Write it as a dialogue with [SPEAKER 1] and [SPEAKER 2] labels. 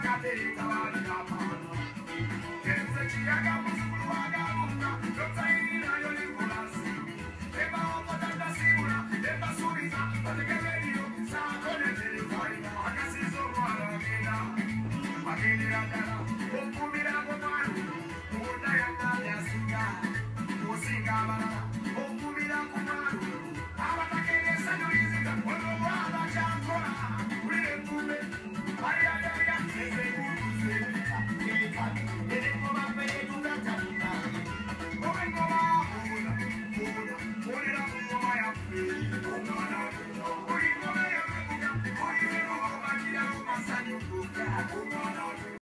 [SPEAKER 1] Open
[SPEAKER 2] it up. Thank you.